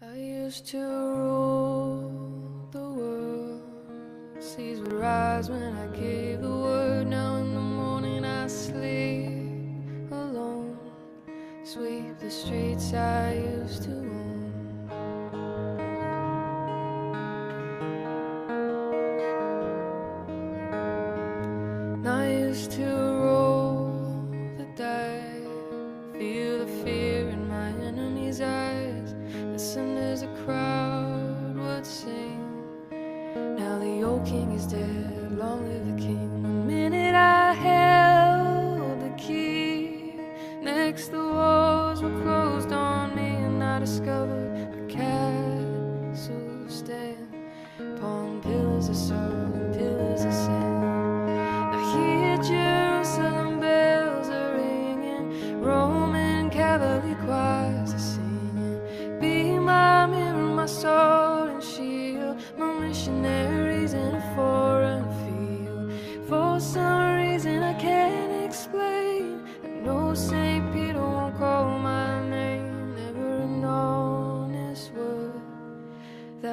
I used to rule the world. Seas would rise when I gave the word. Now in the morning I sleep alone. Sweep the streets I used to own. I used to king is dead, long live the king. One minute I held the key, next the walls were closed on me, and I discovered a castle stand upon pillars of stone and pillars of sand. I hear Jerusalem bells are ringing, Roman cavalry choirs are singing. Be my mirror, my sword and shield, my missionaries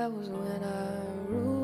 was when I ruled.